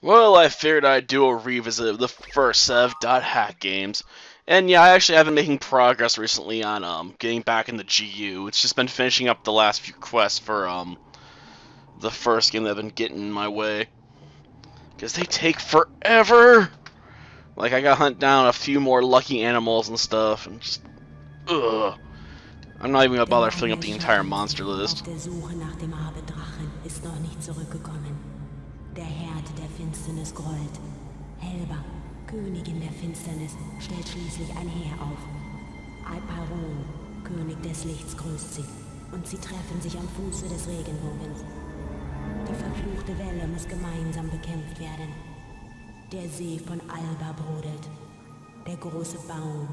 Well, I figured I'd do a revisit of the first set of Hack games. And yeah, I actually have been making progress recently on um getting back in the GU. It's just been finishing up the last few quests for um the first game that I've been getting in my way. Because they take forever! Like, I gotta hunt down a few more lucky animals and stuff, and just... Ugh. I'm not even gonna bother filling up the entire monster list. Finsternis grollt. Helba, Königin der Finsternis, stellt schließlich ein Heer auf. Alparon, König des Lichts, grüßt sie. Und sie treffen sich am Fuße des Regenbogens. Die verfluchte Welle muss gemeinsam bekämpft werden. Der See von Alba brodelt. Der große Baum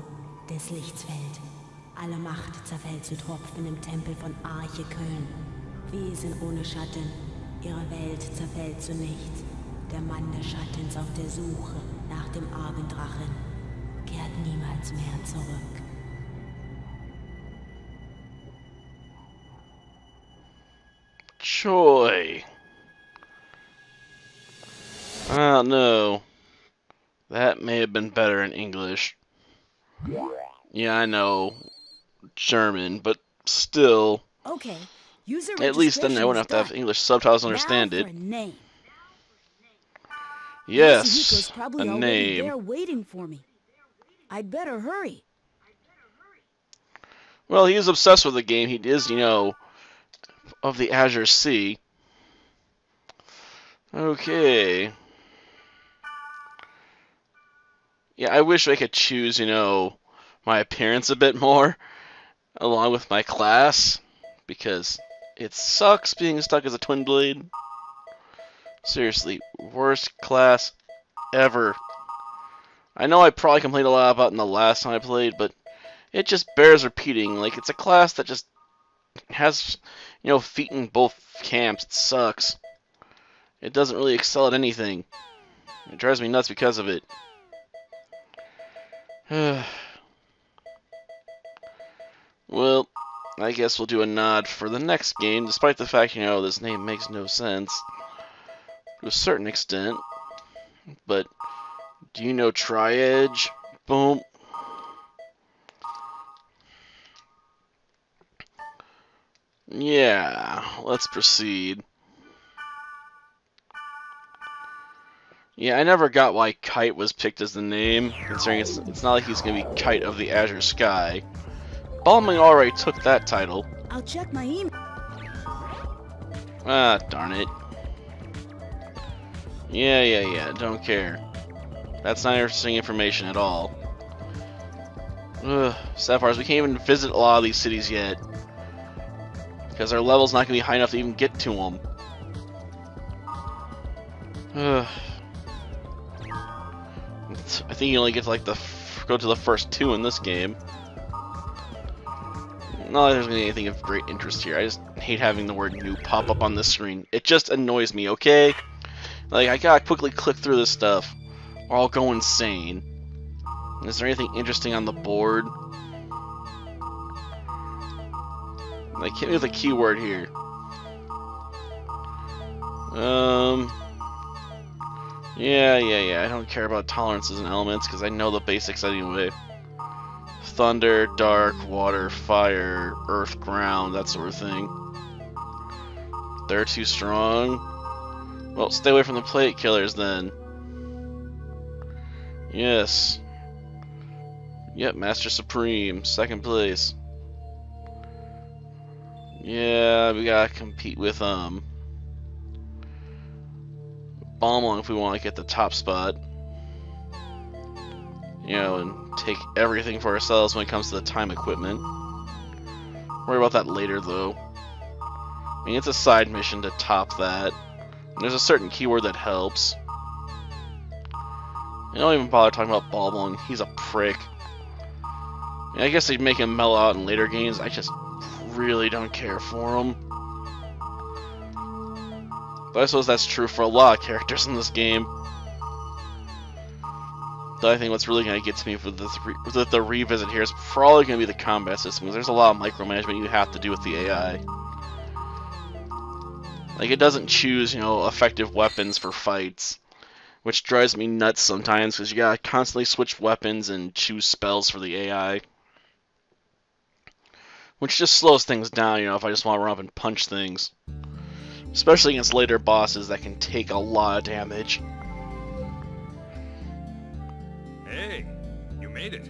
des Lichts fällt. Alle Macht zerfällt zu Tropfen im Tempel von Arche Köln. Wesen ohne Schatten, ihre Welt zerfällt zu nichts. Der Mann des Schattens auf der Suche nach dem Abenddrachen kehrt niemals mehr zurück. Choi. Ah, I don't. That may have been better in English. Yeah, I know. German, but still. Okay. User At least then I wouldn't have to have. English subtitles to understand it. name. Yes, probably a name. there waiting for me. I'd better hurry. Well, he is obsessed with the game. He is, you know, of the Azure Sea. Okay. Yeah, I wish I could choose, you know, my appearance a bit more, along with my class, because it sucks being stuck as a twin blade. Seriously, worst class ever. I know I probably complained a lot about in the last time I played, but it just bears repeating. Like it's a class that just has, you know, feet in both camps. It sucks. It doesn't really excel at anything. It drives me nuts because of it. well, I guess we'll do a nod for the next game, despite the fact, you know, this name makes no sense. To a certain extent. But, do you know Tri-Edge? Boom. Yeah, let's proceed. Yeah, I never got why Kite was picked as the name, considering it's, it's not like he's gonna be Kite of the Azure Sky. Balmung already took that title. I'll check my email. Ah, darn it. Yeah, yeah, yeah, don't care. That's not interesting information at all. Ugh, Sapphires, we can't even visit a lot of these cities yet. Because our level's not going to be high enough to even get to them. Ugh. I think you only get to like the go to the first two in this game. Not that there's gonna be anything of great interest here. I just hate having the word new pop up on the screen. It just annoys me, okay? Like, I gotta quickly click through this stuff, or I'll go insane. Is there anything interesting on the board? Like, hit me with a keyword here. Um. Yeah, yeah, yeah. I don't care about tolerances and elements because I know the basics anyway. Thunder, dark, water, fire, earth, ground, that sort of thing. They're too strong. Well, stay away from the plate killers then. Yes. Yep, Master Supreme, second place. Yeah, we gotta compete with um Balmung if we want to get the top spot. You know, and take everything for ourselves when it comes to the time equipment. Worry about that later though. I mean, it's a side mission to top that. There's a certain keyword that helps. I don't even bother talking about Balmung. He's a prick. I, mean, I guess they'd make him mellow out in later games. I just really don't care for him. But I suppose that's true for a lot of characters in this game. Though I think what's really going to get to me with the, with the revisit here is probably going to be the combat system. There's a lot of micromanagement you have to do with the AI. Like, it doesn't choose, you know, effective weapons for fights. which drives me nuts sometimes because you gotta constantly switch weapons and choose spells for the AI. Which just slows things down, you know, if I just want to run up and punch things. Especially against later bosses that can take a lot of damage. Hey, you made it.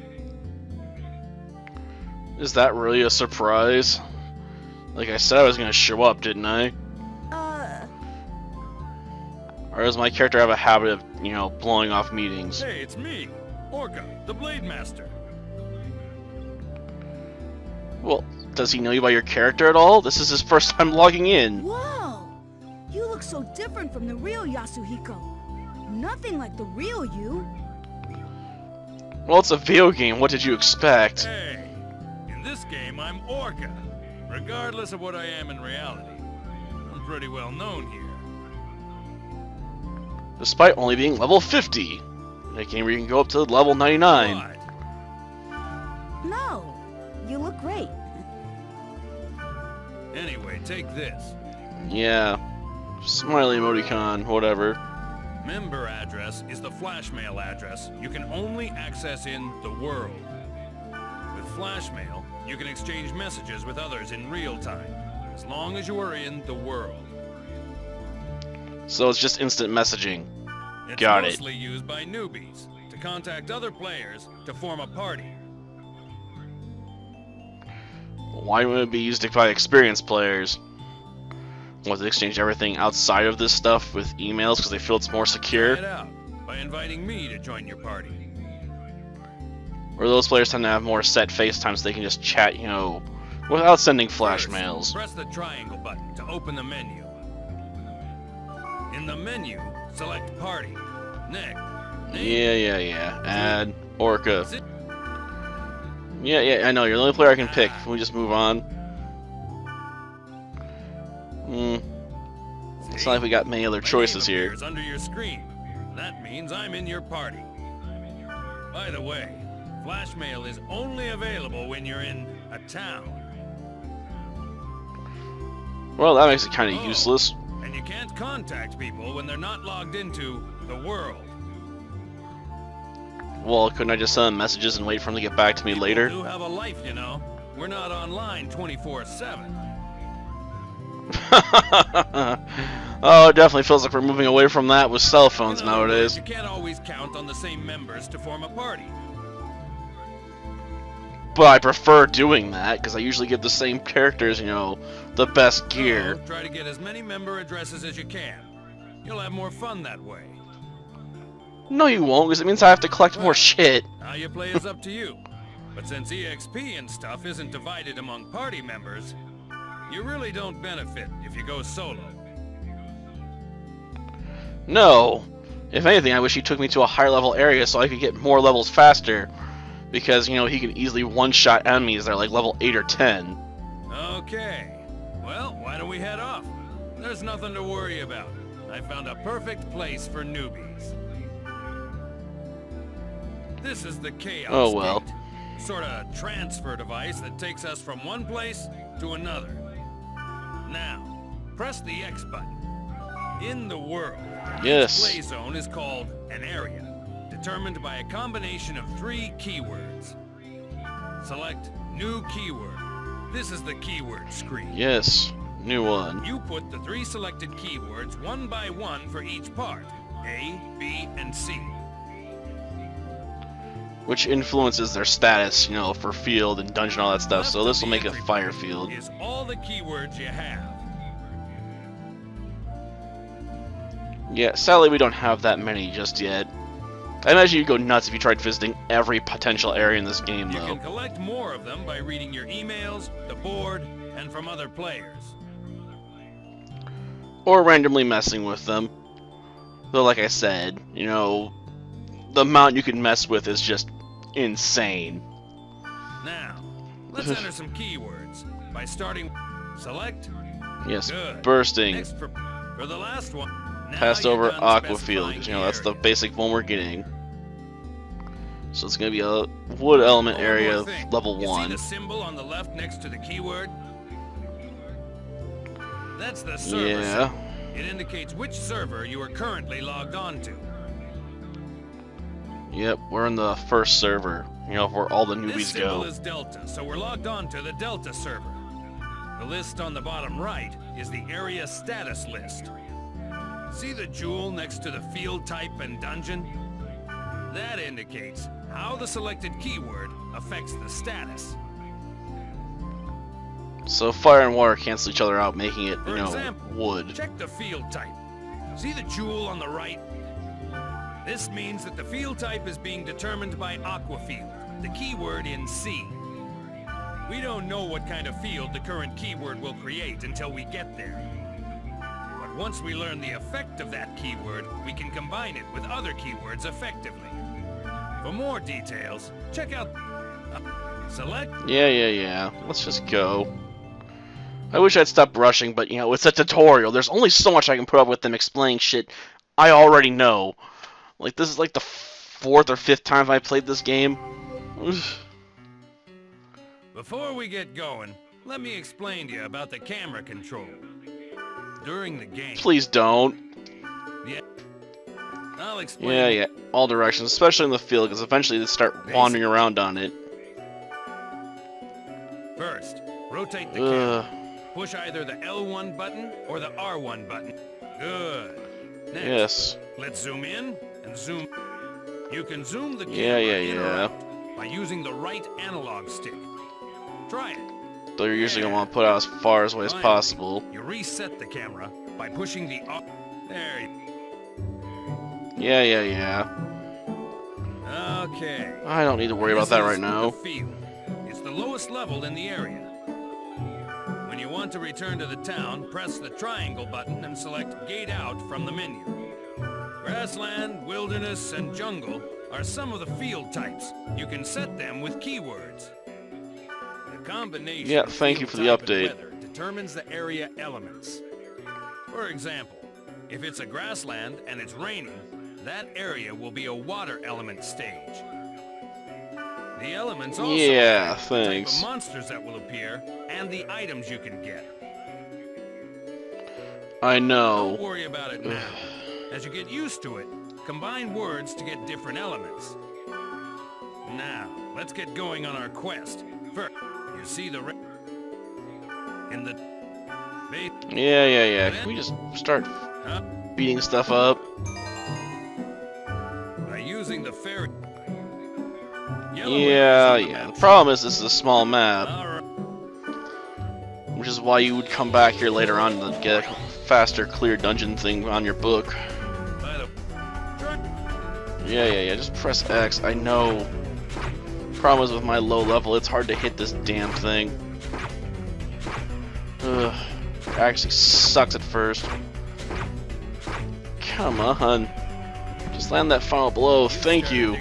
Is that really a surprise? Like I said I was gonna show up, didn't I? Or does my character have a habit of, you know, blowing off meetings? Hey, it's me, Orca, the Blade Master. Well, does he know you by your character at all? This is his first time logging in. whoa! You look so different from the real Yasuhiko. Nothing like the real you. Well, it's a video game. What did you expect? Hey, in this game I'm Orca, regardless of what I am in reality. I'm pretty well known here. Despite only being level 50. In a game where you can go up to level 99. No, you look great. Anyway, take this. Yeah. Smiley emoticon, whatever. Member address is the flashmail address you can only access in the world. With flashmail, you can exchange messages with others in real time, as long as you are in the world. So it's just instant messaging. It's Got it. mostly used by newbies to contact other players to form a party. Why wouldn't it be used by experienced players? Want to exchange everything outside of this stuff with emails because they feel it's more secure? it out by inviting me to join your party. Or those players tend to have more set face times so they can just chat, you know, without sending flash First, mails. Press the triangle button to open the menu. In the menu, select Party. Next, name. Yeah, yeah, yeah. Add Orca. Yeah, yeah, I know. You're the only player I can pick. Can we just move on? Hmm. It's not like we got many other choices here. under your screen. That means I'm in your party. By the way, flash mail is only available when you're in a town. Well, that makes it kind of Oh. useless. You can't contact people when they're not logged into the world. Well, couldn't I just send them messages and wait for them to get back to me later? do have a life, you know. We're not online 24-7. oh, it definitely feels like we're moving away from that with cell phones nowadays. You can't always count on the same members to form a party. But I prefer doing that because I usually give the same characters, you know, the best gear. Try to get as many member addresses as you can. You'll have more fun that way. No, you won't, because it means I have to collect more shit. How you play is up to you. But since EXP and stuff isn't divided among party members, you really don't benefit if you go solo. No. If anything, I wish he took me to a higher level area so I could get more levels faster. Because, you know, he can easily one-shot enemies that are like level 8 or 10. Okay. Well, why don't we head off? There's nothing to worry about. I found a perfect place for newbies. This is the Chaos Oh, well. Gate. Sort of transfer device that takes us from one place to another. Now, press the X button. In the world, Yes. play zone is called an area, determined by a combination of three keywords. Select New Keyword. This is the keyword screen. Yes. New one. You put the three selected keywords one by one for each part. A, B, and C. Which influences their status, you know, for field and dungeon, all that stuff. So this will make a fire field. Is all the keywords you have. Yeah, sadly we don't have that many just yet. I imagine you'd go nuts if you tried visiting every potential area in this game, though. You can collect more of them by reading your emails, the board, and from other players. Or randomly messing with them. Though, like I said, you know, the amount you can mess with is just insane. Now, let's enter some keywords by starting. Select. Yes, Good. Bustering, for, for the last one. now passed over done aqua specifying you know, that's the basic one we're getting. So it's gonna be a wood element area level You See one. the symbol on the left next to the keyword? That's the server Yeah. symbol. It indicates which server you are currently logged on to. Yep, we're in the first server. You know, where all the newbies This symbol go. is Delta, so we're logged on to the Delta server. The list on the bottom right is the area status list. See the jewel next to the field type and dungeon? That indicates how the selected keyword affects the status. So fire and water cancel each other out, making it, For you know, example, wood. Check the field type. See the jewel on the right? This means that the field type is being determined by Aquafield, the keyword in C. We don't know what kind of field the current keyword will create until we get there. But once we learn the effect of that keyword, we can combine it with other keywords effectively. For more details, check out... select Yeah, yeah, yeah. Let's just go. I wish I'd stop rushing, but you know, it's a tutorial. There's only so much I can put up with them explaining shit I already know. Like, this is like the fourth or fifth time I played this game. Before we get going, let me explain to you about the camera control. During the game, Please don't. I'll explain. Yeah, yeah. All directions, especially in the field, because eventually they start wandering around on it. First, rotate the camera. Push either the L1 button or the R1 button. Good. Next, Yes. let's zoom in and zoom. You can zoom the camera Yeah, yeah, yeah. by using the right analog stick. Try it. Though you're usually gonna want to put out as far as away as possible. You reset the camera by pushing the. There you Yeah, yeah, yeah. Okay. I don't need to worry about that right now. Field. It's the lowest level in the area. When you want to return to the town, press the triangle button and select Gate Out from the menu. Grassland, wilderness, and jungle are some of the field types. You can set them with keywords. The combination Yeah, thank you for the update. weather determines the area elements. For example, if it's a grassland and it's raining, that area will be a water element stage. The elements also Yeah, affect the monsters that will appear and the items you can get. I know. Don't worry about it now. As you get used to it, combine words to get different elements. Now, let's get going on our quest. First, you see the... In the... Yeah, yeah, yeah. Can we just start beating stuff up? Yeah, the yeah. The problem is this is a small map, which is why you would come back here later on to get a faster, clear dungeon thing on your book. Yeah, yeah, yeah. Just press X. I know. Problem is with my low level, it's hard to hit this damn thing. Ugh. It actually sucks at first. Come on. Just land that final blow. Thank you.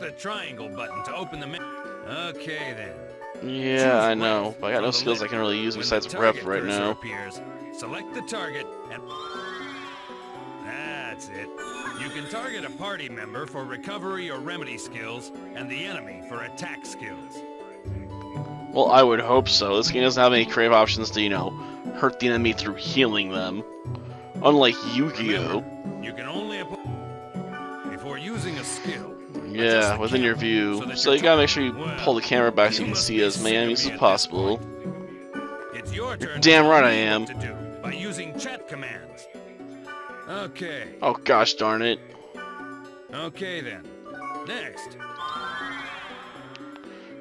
The triangle button to open the menu. Okay then. Yeah, I know. But I got no skills I can really use besides rep right now. Appears, select the target and that's it. You can target a party member for recovery or remedy skills, and the enemy for attack skills. Well, I would hope so. This game doesn't have any creative options to, you know, hurt the enemy through healing them. Unlike Yu-Gi-Oh! You can only apply Yeah, within your view. so So you gotta make sure you pull the camera back so you can see as many enemies as possible. It's your turn. damn right I am. By using chat commands. Okay. Oh gosh darn it. Okay then. Next.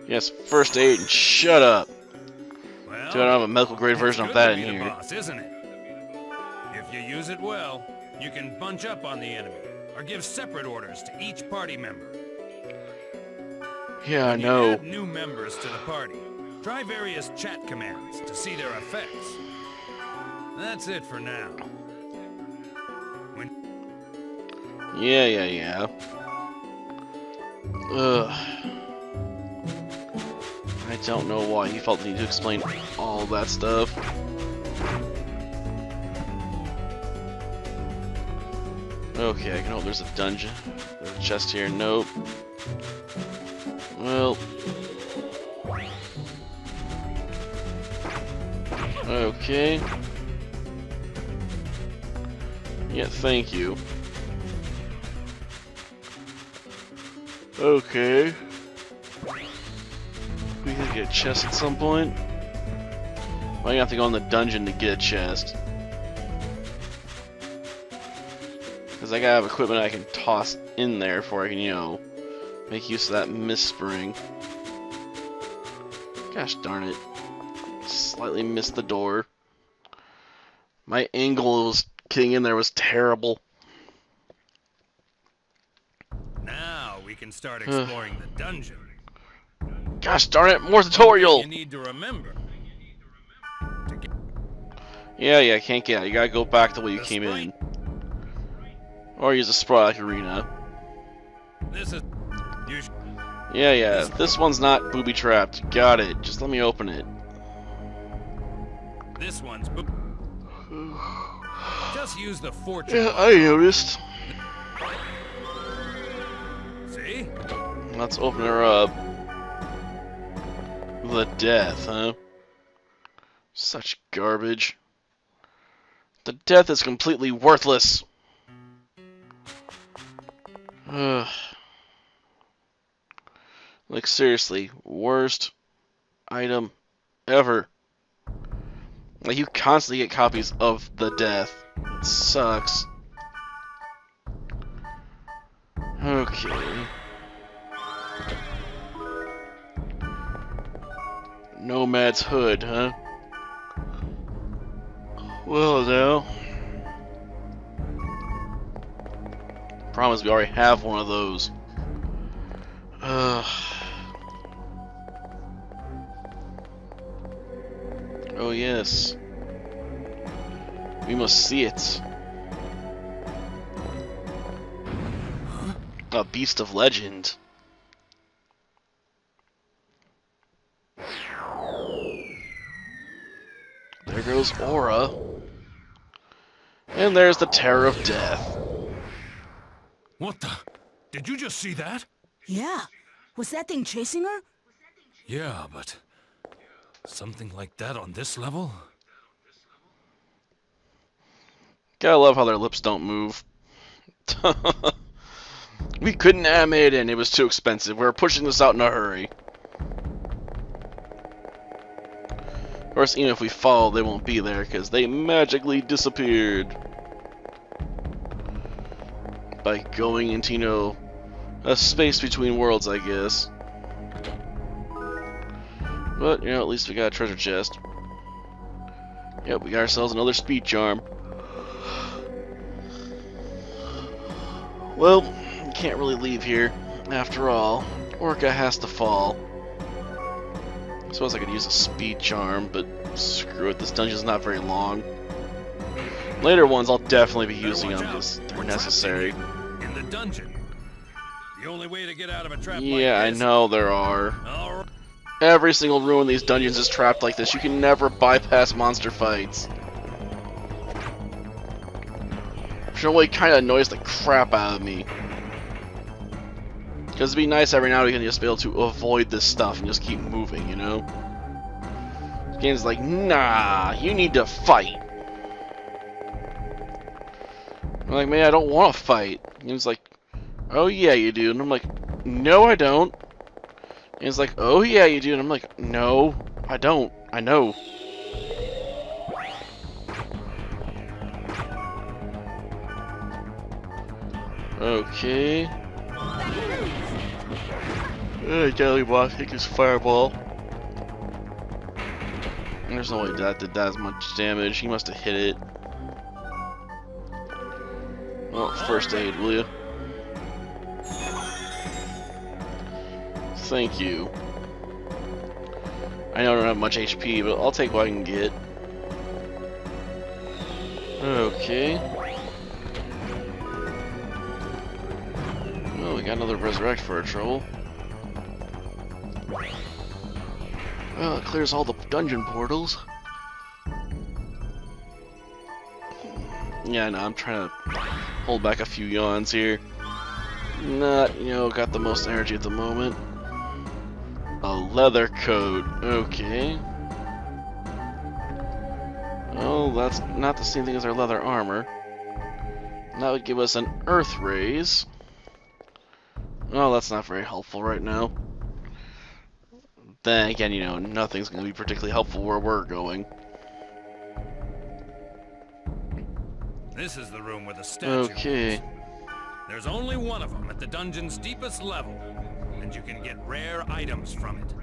Yes, first aid and shut up. Well, Dude, I don't have a medical grade version of that in here. Boss, isn't it? If you use it well, you can bunch up on the enemy or give separate orders to each party member. Yeah, I know. add new members to the party. Try various chat commands to see their effects. That's it for now. When Yeah, yeah, yeah. Ugh. I don't know why he felt the need to explain all that stuff. Okay, I can hope there's a dungeon. There's a chest here. Nope. Well. Okay. Yeah, thank you. Okay. We can get a chest at some point. Well, I have to go in the dungeon to get a chest. Because I gotta have equipment I can toss in there before I can, you know, make use of that mist spring. Gosh darn it. Slightly missed the door. My angle was getting in there was terrible. Now we can start exploring the dungeon. Gosh darn it, more tutorial! You need to remember. Yeah, yeah, I can't get out. You gotta go back the way you The came in. Or use a Sprite Ocarina. This is. Yeah, yeah, this one's not booby trapped. Got it. Just let me open it. this one's. Just use the fortune. Yeah. I noticed. See? Let's open her up. The death, huh? Such garbage. The death is completely worthless. Ugh. Like seriously, worst item ever. Like you constantly get copies of the death. It sucks. Okay. Nomad's hood, huh? Well, now. Promise we already have one of those. Ugh. Oh, yes. We must see it. A beast of legend. There goes Aura. And there's the Terror of Death. What the? Did you just see that? Yeah. Was that thing chasing her? Yeah, but. Something like that on this level? Gotta love how their lips don't move. we couldn't animate it in, it was too expensive. We were pushing this out in a hurry. Of course, even if we fall, they won't be there because they magically disappeared. By going into, you know, a space between worlds, I guess. But, you know, at least we got a treasure chest. Yep, we got ourselves another speed charm. Well, we can't really leave here. After all, Orca has to fall. I suppose I could use a speed charm, but screw it, this dungeon's not very long. Later ones I'll definitely be using them because they're necessary. In, the dungeon. The only way to get out of a trap Yeah, I like this. know there are. All. Every single room in these dungeons is trapped like this. You can never bypass monster fights. Which really kind of annoys the crap out of me. Because it'd be nice every now and again just be able to avoid this stuff and just keep moving, you know? This game's like, nah, you need to fight. I'm like, man, I don't want to fight. And he's like, oh yeah, you do. And I'm like, no, I don't. And he's like, oh yeah, you do. And I'm like, no, I don't. I know. Okay. Uh, Jelly Boss take his fireball. There's no way that did that as much damage. He must have hit it. Well, first aid, will you? Thank you. I know I don't have much HP, but I'll take what I can get. Okay. Well, we got another resurrect for our trouble. Well, it clears all the dungeon portals. Yeah, no, I'm trying to hold back a few yawns here. Not, you know, got the most energy at the moment. A leather coat. Okay. Oh, that's not the same thing as our leather armor. That would give us an earth raise. Well, that's not very helpful right now. Then again, you know, nothing's going to be particularly helpful where we're going. This is the room where the statue Okay. is. There's only one of them at the dungeon's deepest level, and you can get rare items from it.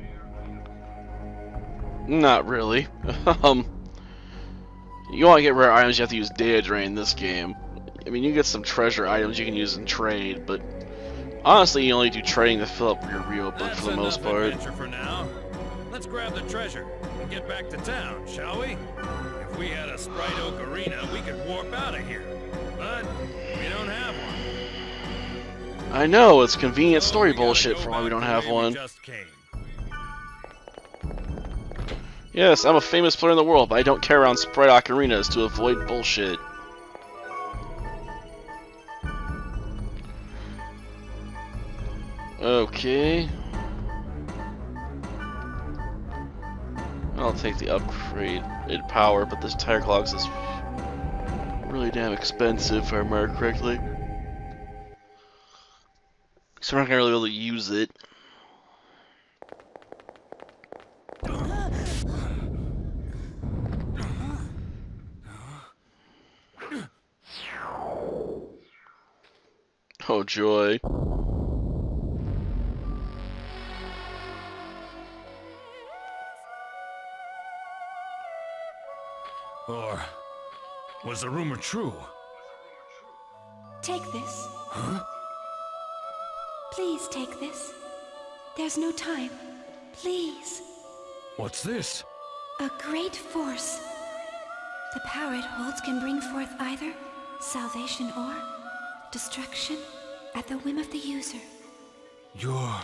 Not really. um, you want to get rare items, you have to use data drain in this game. I mean, you get some treasure items you can use in trade, but honestly, you only do trading to fill up your Rio book That's for the most part. for now. Let's grab the treasure and get back to town, shall we? If we had a Sprite Ocarina, we could warp out of here. But we don't have. I know, it's convenient story bullshit for why we don't have one. Yes, I'm a famous player in the world, but I don't carry around Sprite Ocarinas to avoid bullshit. Okay. I'll take the upgraded power, but this tire clogs is really damn expensive if I remember correctly. So we're not gonna really be able to use it. Oh joy. Or was the rumor true? Take this. Please take this. There's no time. Please. What's this? A great force. The power it holds can bring forth either salvation or destruction at the whim of the user. You're...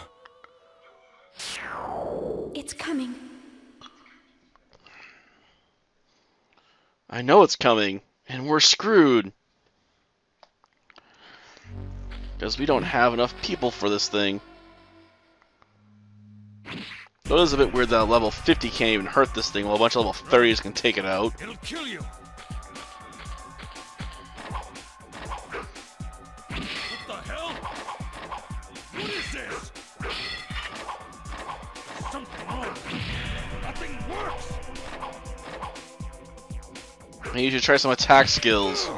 It's coming. I know it's coming, and we're screwed. Because we don't have enough people for this thing. So it is a bit weird that level 50 can't even hurt this thing, while a bunch of level 30s can take it out. It'll kill you! What the hell? What is this? Something wrong. Nothing works! And you should try some attack skills.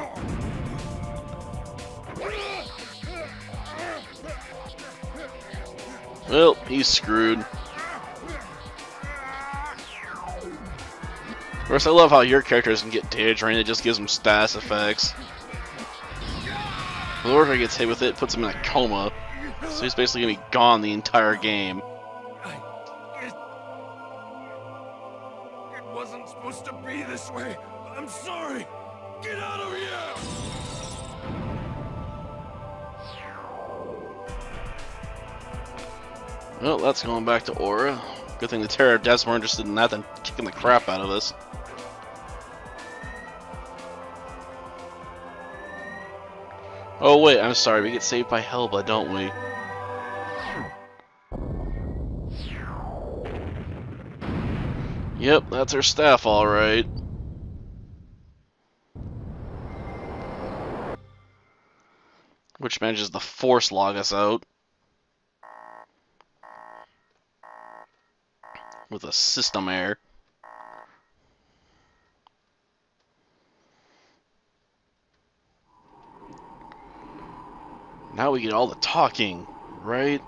Well, he's screwed. Of course, I love how your characters can get data drain. It just gives them status effects. The Lord gets hit with it, puts him in a coma. So he's basically gonna be gone the entire game. It wasn't supposed to be this way. I'm sorry. Get out of here! Well, that's going back to Aura. Good thing the Terror of Death's more interested in that than kicking the crap out of us. Oh wait, I'm sorry, we get saved by Helba, don't we? Yep, that's her staff alright. Which manages to force log us out. With a system error. Now we get all the talking, right?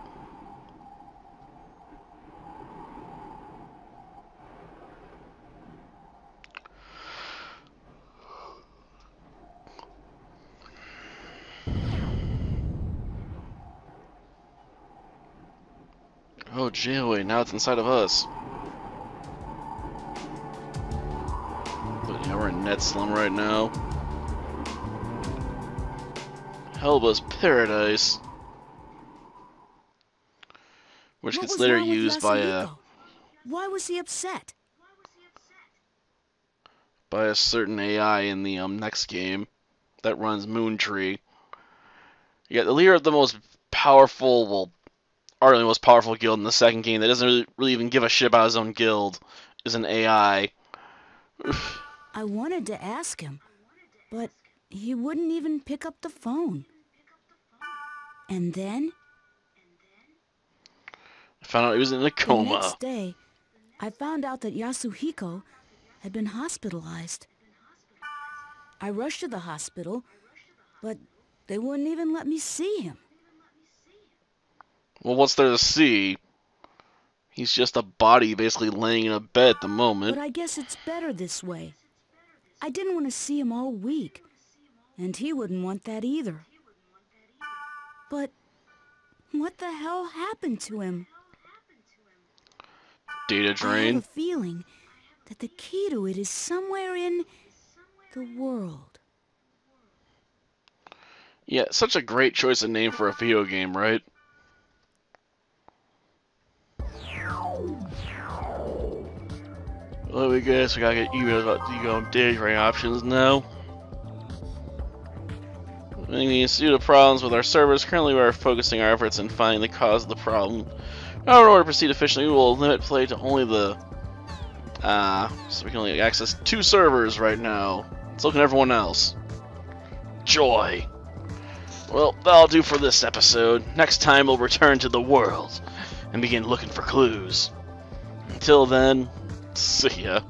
Oh, Jailway, now it's inside of us. Yeah, we're in Net Slum right now. Helba's Paradise. Which What gets later used by a Why was he upset? by a certain AI in the um next game that runs Moon Tree. Yeah, the leader of the most powerful, well, arguably the most powerful guild in the second game that doesn't really, really even give a shit about his own guild is an AI. I wanted to ask him, but he wouldn't even pick up the phone. And then I found out he was in a coma. The next day, I found out that Yasuhiko had been hospitalized. I rushed to the hospital, but they wouldn't even let me see him. Well, what's there to see? He's just a body basically laying in a bed at the moment. But I guess it's better this way. I didn't want to see him all week, and he wouldn't want that either. But what the hell happened to him? Data drain. I have a feeling that the key to it is somewhere in the world. Yeah, such a great choice of name for a video game, right? Well, we guess we gotta get emails about you know data drain options now. Due to problems with our servers, currently we are focusing our efforts in finding the cause of the problem. In order to proceed efficiently, we will limit play to only the uh, so we can only access two servers right now. Look at everyone else. Joy. Well, that'll do for this episode. Next time we'll return to the world and begin looking for clues. Until then, see ya.